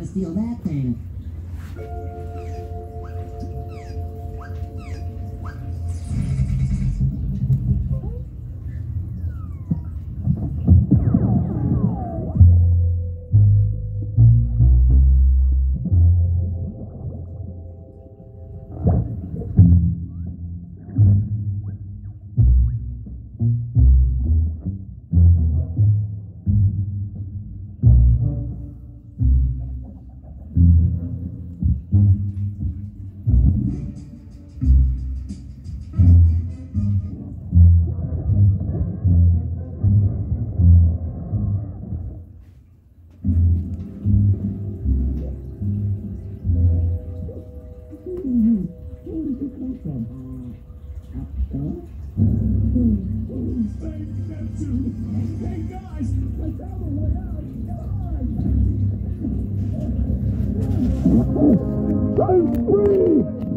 to steal that thing. I'm free!